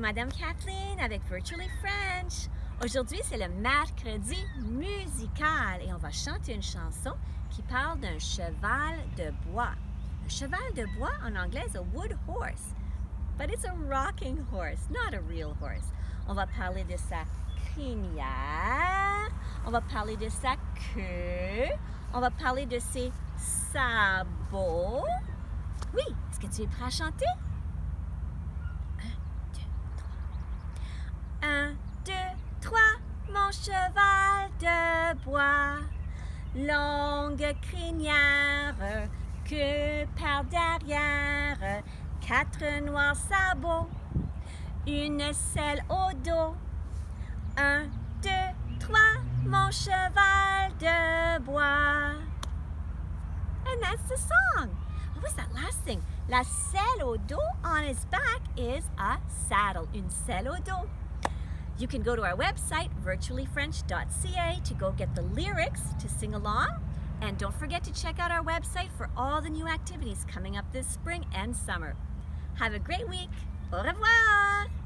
Madame Kathleen avec Virtually French. Aujourd'hui, c'est le mercredi musical et on va chanter une chanson qui parle d'un cheval de bois. Un cheval de bois en anglais est a wood horse, but it's a rocking horse, not a real horse. On va parler de sa crinière, on va parler de sa queue, on va parler de ses sabots. Oui, est-ce que tu es prêt à chanter? Un, deux, trois, mon cheval de bois, longue crinière, queue par derrière, quatre noirs sabots, une selle au dos. Un, deux, trois, mon cheval de bois. And that's the song. What was that last thing? La selle au dos on his back is a saddle, une selle au dos. You can go to our website, virtuallyfrench.ca, to go get the lyrics to sing along. And don't forget to check out our website for all the new activities coming up this spring and summer. Have a great week. Au revoir!